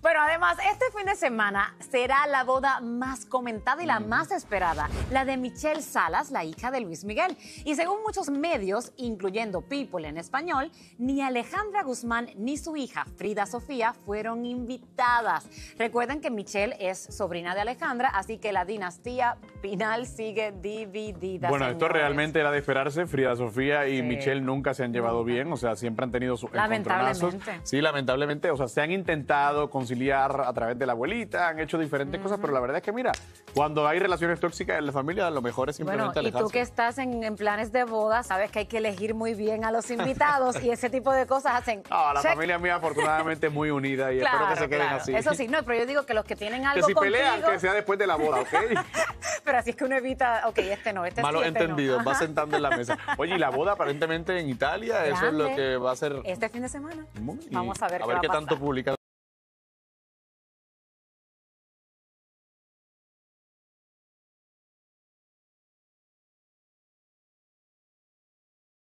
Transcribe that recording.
Bueno, además, este fin de semana será la boda más comentada y la más esperada, la de Michelle Salas, la hija de Luis Miguel. Y según muchos medios, incluyendo People en español, ni Alejandra Guzmán ni su hija Frida Sofía fueron invitadas. Recuerden que Michelle es sobrina de Alejandra, así que la dinastía final sigue dividida. Bueno, esto realmente era de esperarse. Frida Sofía y Sí. Michelle nunca se han llevado bien, o sea, siempre han tenido sus encontronazos. Lamentablemente. Sí, lamentablemente, o sea, se han intentado conciliar a través de la abuelita, han hecho diferentes cosas, pero la verdad es que mira, cuando hay relaciones tóxicas en la familia, lo mejor es Bueno, simplemente y tú alejarse. que estás en, en planes de boda, sabes que hay que elegir muy bien a los invitados y ese tipo de cosas hacen. No, la check. familia mía afortunadamente muy unida y espero que se queden claro. así. Eso sí, no, pero yo digo que los que tienen Que algo si pelean, contigo, que sea después de la boda, ¿ok? pero así es que uno evita, ok, este no, este Malos sí, este no. entendidos, va sentando en la mesa. Oye, y la boda aparentemente en Italia, eso es lo Grande. que va a ser... Este fin de semana. Muy- Vamos a ver a qué ver va qué tanto publican.